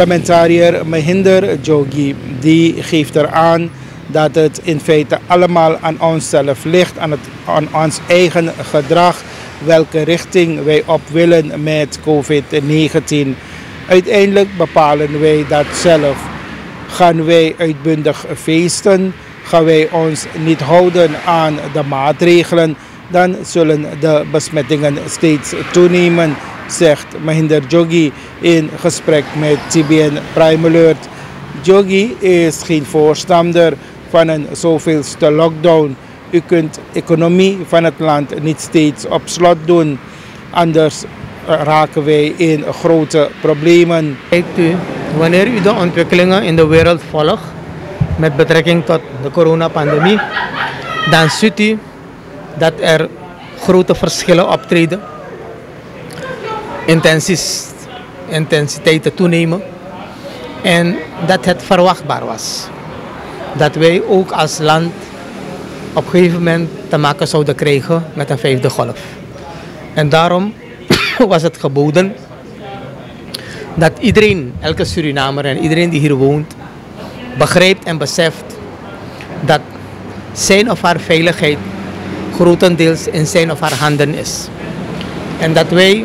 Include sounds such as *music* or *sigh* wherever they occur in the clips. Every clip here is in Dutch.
Parlementariër Mahinder Jogi die geeft eraan dat het in feite allemaal aan onszelf ligt, aan, het, aan ons eigen gedrag, welke richting wij op willen met COVID-19. Uiteindelijk bepalen wij dat zelf. Gaan wij uitbundig feesten, gaan wij ons niet houden aan de maatregelen, dan zullen de besmettingen steeds toenemen zegt Mahinder Jogi in gesprek met TBN Prime Alert. Jogi is geen voorstander van een zoveelste lockdown. U kunt de economie van het land niet steeds op slot doen. Anders raken wij in grote problemen. Kijkt u, wanneer u de ontwikkelingen in de wereld volgt met betrekking tot de coronapandemie, dan ziet u dat er grote verschillen optreden intensiteiten toenemen. En dat het verwachtbaar was. Dat wij ook als land op een gegeven moment te maken zouden krijgen met een vijfde golf. En daarom *coughs* was het geboden dat iedereen, elke Surinamer en iedereen die hier woont, begrijpt en beseft dat zijn of haar veiligheid grotendeels in zijn of haar handen is. En dat wij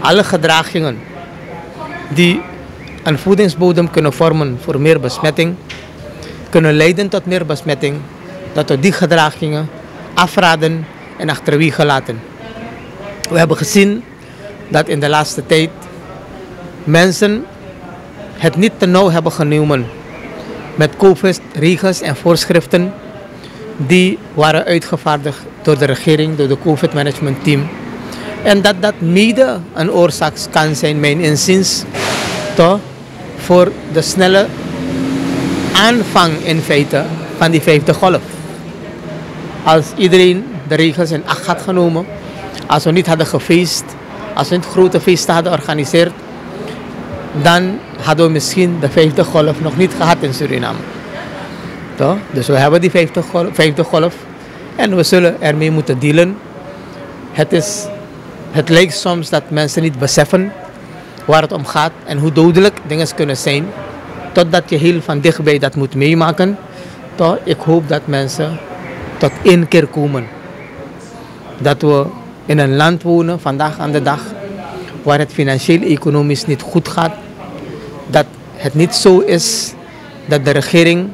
alle gedragingen die een voedingsbodem kunnen vormen voor meer besmetting, kunnen leiden tot meer besmetting, dat we die gedragingen afraden en achterwege laten. We hebben gezien dat in de laatste tijd mensen het niet te nauw hebben genomen met COVID-regels en voorschriften die waren uitgevaardigd door de regering, door de COVID-management team. En dat dat mede een oorzaak kan zijn, mijn inziens, toch, voor de snelle aanvang in feite van die vijfde golf. Als iedereen de regels in acht had genomen, als we niet hadden gefeest, als we niet grote feesten hadden georganiseerd, dan hadden we misschien de vijfde golf nog niet gehad in Suriname. Toch? Dus we hebben die vijfde golf, vijfde golf en we zullen ermee moeten dealen. Het is het lijkt soms dat mensen niet beseffen waar het om gaat en hoe dodelijk dingen kunnen zijn. Totdat je heel van dichtbij dat moet meemaken. Toch, ik hoop dat mensen tot één keer komen. Dat we in een land wonen vandaag aan de dag waar het financieel-economisch niet goed gaat. Dat het niet zo is dat de regering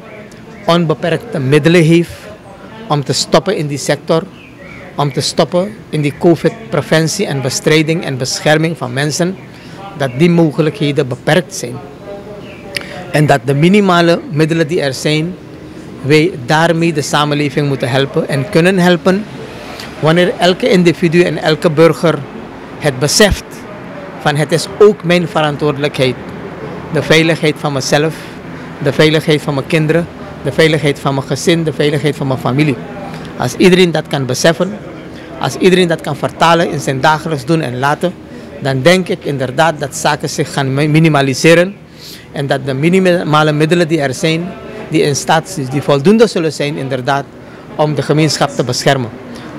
onbeperkte middelen heeft om te stoppen in die sector om te stoppen in die COVID-preventie en bestrijding en bescherming van mensen, dat die mogelijkheden beperkt zijn. En dat de minimale middelen die er zijn, wij daarmee de samenleving moeten helpen en kunnen helpen wanneer elke individu en elke burger het beseft van het is ook mijn verantwoordelijkheid. De veiligheid van mezelf, de veiligheid van mijn kinderen, de veiligheid van mijn gezin, de veiligheid van mijn familie. Als iedereen dat kan beseffen, als iedereen dat kan vertalen in zijn dagelijks doen en laten, dan denk ik inderdaad dat zaken zich gaan minimaliseren en dat de minimale middelen die er zijn, die in staat die voldoende zullen zijn inderdaad om de gemeenschap te beschermen.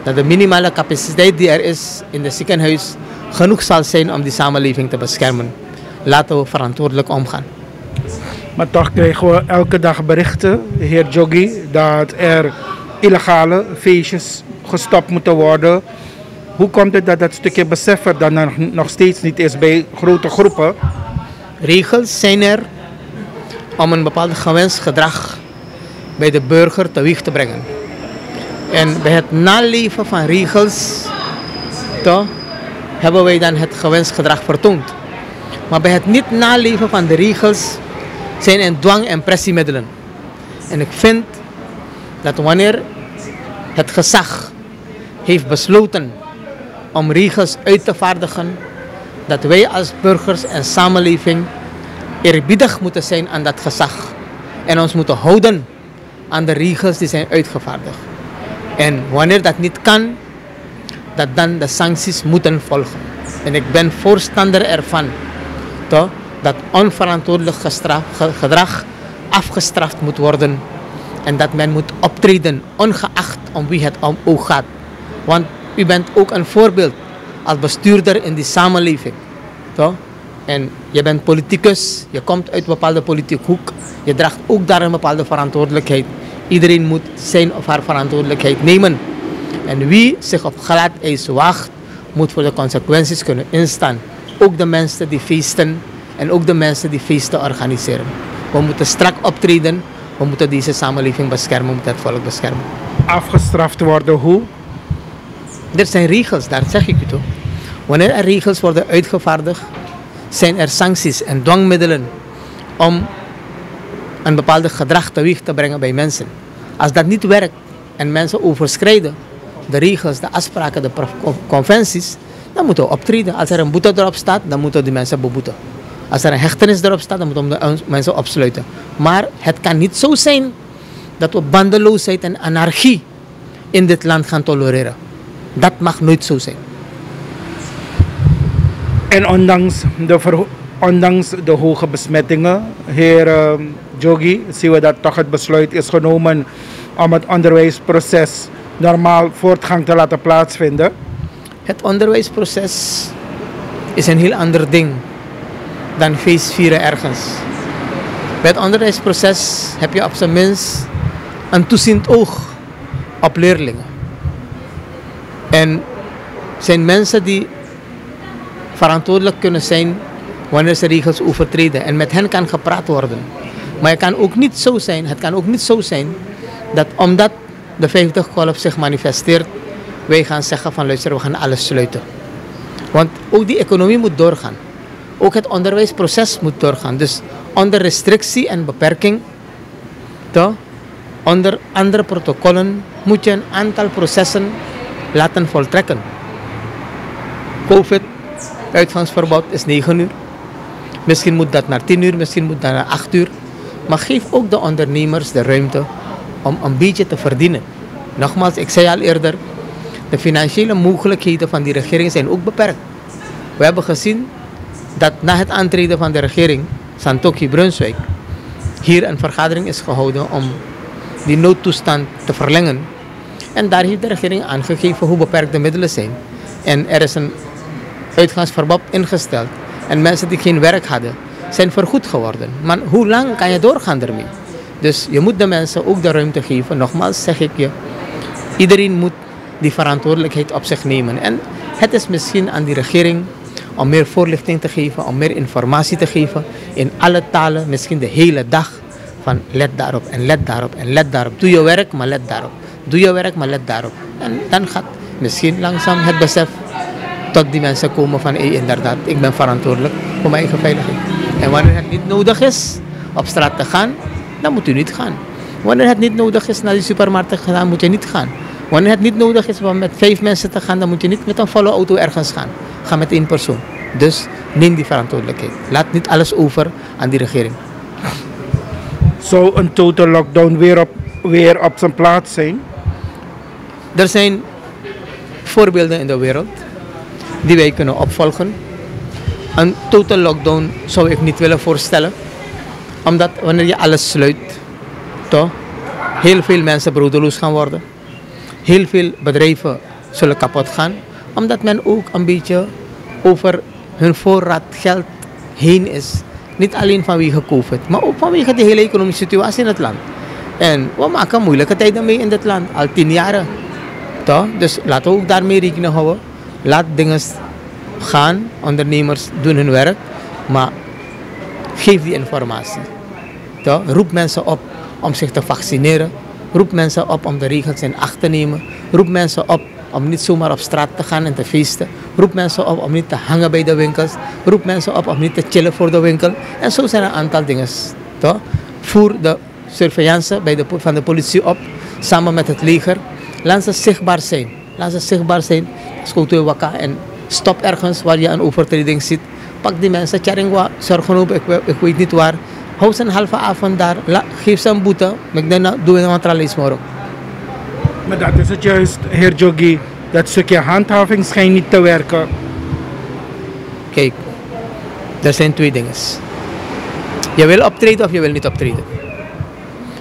Dat de minimale capaciteit die er is in het ziekenhuis genoeg zal zijn om die samenleving te beschermen. Laten we verantwoordelijk omgaan. Maar toch krijgen we elke dag berichten, heer Joggi, dat er illegale feestjes gestopt moeten worden. Hoe komt het dat dat stukje besef dan nog steeds niet is bij grote groepen? Regels zijn er om een bepaald gewenst gedrag bij de burger teweeg te brengen. En bij het naleven van regels toch, hebben wij dan het gewenst gedrag vertoond. Maar bij het niet naleven van de regels zijn er dwang- en pressiemiddelen. En ik vind dat wanneer het gezag heeft besloten om regels uit te vaardigen, dat wij als burgers en samenleving eerbiedig moeten zijn aan dat gezag en ons moeten houden aan de regels die zijn uitgevaardigd. En wanneer dat niet kan, dat dan de sancties moeten volgen. En ik ben voorstander ervan toch, dat onverantwoordelijk gedrag afgestraft moet worden en dat men moet optreden ongeacht om wie het om oog gaat. Want u bent ook een voorbeeld als bestuurder in die samenleving. Toch? En Je bent politicus, je komt uit een bepaalde politieke hoek. Je draagt ook daar een bepaalde verantwoordelijkheid. Iedereen moet zijn of haar verantwoordelijkheid nemen. En wie zich op glad ijs wacht, moet voor de consequenties kunnen instaan. Ook de mensen die feesten en ook de mensen die feesten organiseren. We moeten strak optreden. We moeten deze samenleving beschermen, we moeten het volk beschermen. Afgestraft worden hoe? Er zijn regels, daar zeg ik u toe. Wanneer er regels worden uitgevaardigd, zijn er sancties en dwangmiddelen om een bepaalde gedrag teweeg te brengen bij mensen. Als dat niet werkt en mensen overschrijden de regels, de afspraken, de conventies, dan moeten we optreden. Als er een boete erop staat, dan moeten die mensen beboeten. Als er een hechtenis erop staat, dan moeten we de mensen opsluiten. Maar het kan niet zo zijn dat we bandeloosheid en anarchie in dit land gaan tolereren. Dat mag nooit zo zijn. En ondanks de, ondanks de hoge besmettingen, heer uh, Jogi, zien we dat toch het besluit is genomen om het onderwijsproces normaal voortgang te laten plaatsvinden. Het onderwijsproces is een heel ander ding dan feestvieren ergens. Bij het onderwijsproces heb je op zijn minst een toeziend oog op leerlingen. En zijn mensen die verantwoordelijk kunnen zijn wanneer ze regels overtreden. En met hen kan gepraat worden. Maar het kan ook niet zo zijn, het kan ook niet zo zijn dat omdat de 50 golf zich manifesteert, wij gaan zeggen van luister, we gaan alles sluiten. Want ook die economie moet doorgaan. Ook het onderwijsproces moet doorgaan. Dus onder restrictie en beperking, toch? onder andere protocollen, moet je een aantal processen laten voltrekken. COVID, uitgangsverbod is 9 uur. Misschien moet dat naar 10 uur, misschien moet dat naar 8 uur. Maar geef ook de ondernemers de ruimte om een beetje te verdienen. Nogmaals, ik zei al eerder, de financiële mogelijkheden van die regering zijn ook beperkt. We hebben gezien dat na het aantreden van de regering Santoki Brunswijk hier een vergadering is gehouden om die noodtoestand te verlengen. En daar heeft de regering aangegeven hoe beperkt de middelen zijn. En er is een uitgangsverbod ingesteld. En mensen die geen werk hadden, zijn vergoed geworden. Maar hoe lang kan je doorgaan ermee? Dus je moet de mensen ook de ruimte geven. Nogmaals zeg ik je, iedereen moet die verantwoordelijkheid op zich nemen. En het is misschien aan die regering om meer voorlichting te geven, om meer informatie te geven in alle talen, misschien de hele dag. Van let daarop en let daarop en let daarop. Doe je werk, maar let daarop. Doe je werk, maar let daarop. En dan gaat misschien langzaam het besef tot die mensen komen van hé, inderdaad, ik ben verantwoordelijk voor mijn eigen veiligheid. En wanneer het niet nodig is op straat te gaan, dan moet u niet gaan. Wanneer het niet nodig is naar de supermarkt te gaan, moet je niet gaan. Wanneer het niet nodig is om met vijf mensen te gaan, dan moet je niet met een volle auto ergens gaan. Ga met één persoon. Dus neem die verantwoordelijkheid. Laat niet alles over aan die regering. Zou een total lockdown weer op, weer op zijn plaats zijn? Er zijn voorbeelden in de wereld die wij kunnen opvolgen. Een total lockdown zou ik niet willen voorstellen. Omdat wanneer je alles sluit, toch, heel veel mensen broedeloos gaan worden. Heel veel bedrijven zullen kapot gaan. Omdat men ook een beetje over hun voorraad geld heen is. Niet alleen vanwege COVID, maar ook vanwege de hele economische situatie in het land. En we maken moeilijke tijden mee in dit land, al tien jaren. Toch? Dus laten we ook daarmee rekening houden. Laat dingen gaan, ondernemers doen hun werk, maar geef die informatie. Toch? Roep mensen op om zich te vaccineren. Roep mensen op om de regels in acht te nemen. Roep mensen op om niet zomaar op straat te gaan en te feesten. Roep mensen op om niet te hangen bij de winkels. Roep mensen op om niet te chillen voor de winkel. En zo zijn er een aantal dingen. Toch? Voer de surveillance bij de, van de politie op, samen met het leger. Laat ze zichtbaar zijn. Laat ze zichtbaar zijn. Schoot wakka en stop ergens waar je een overtreding ziet. Pak die mensen, Charingwa, Zorgenhoop, ik, ik weet niet waar. Hou ze een halve avond daar, geef ze een boete. Ik denk dat doen we een tralisme Maar dat is het juist, heer Jogi. Dat stukje handhaving schijnt niet te werken. Kijk, er zijn twee dingen. Je wil optreden of je wil niet optreden.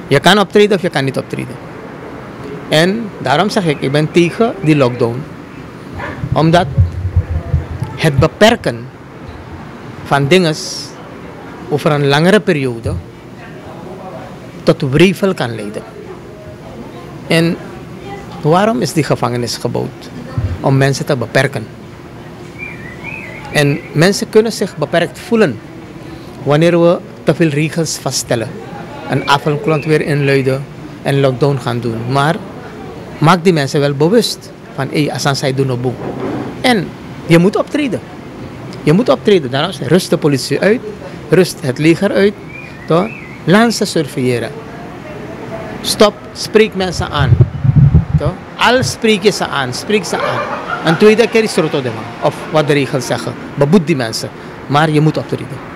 Je kan optreden of je kan niet optreden. En daarom zeg ik, ik ben tegen die lockdown. Omdat het beperken van dingen over een langere periode tot wrevel kan leiden. En waarom is die gevangenis gebouwd? Om mensen te beperken. En mensen kunnen zich beperkt voelen wanneer we te veel regels vaststellen. Een avondklont weer inluiden en lockdown gaan doen. Maar maak die mensen wel bewust van hé, hey, zij doen op boek. En je moet optreden. Je moet optreden. Daarom rust de politie uit, rust het leger uit. Toch? Laat ze surveilleren. Stop, spreek mensen aan. Toch? Al spreek je ze aan, spreek ze aan. Een tweede keer is er Of wat de regels zeggen. Beboet die mensen. Maar je moet optreden.